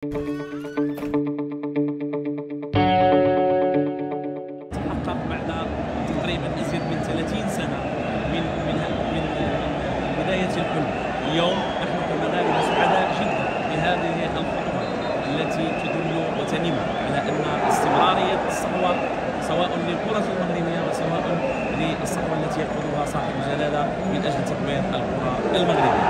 تحقق بعد تقريبا ازيد من 30 سنة من من من بداية الحلم اليوم نحن كمغاربه سعداء جدا بهذه الخطوة التي تدل وتنم على أن استمرارية الصحوة سواء للكرة المغربيه وسواء للصحوة التي يقودها صاحب الجلالة من أجل تطوير الكرة المغربية.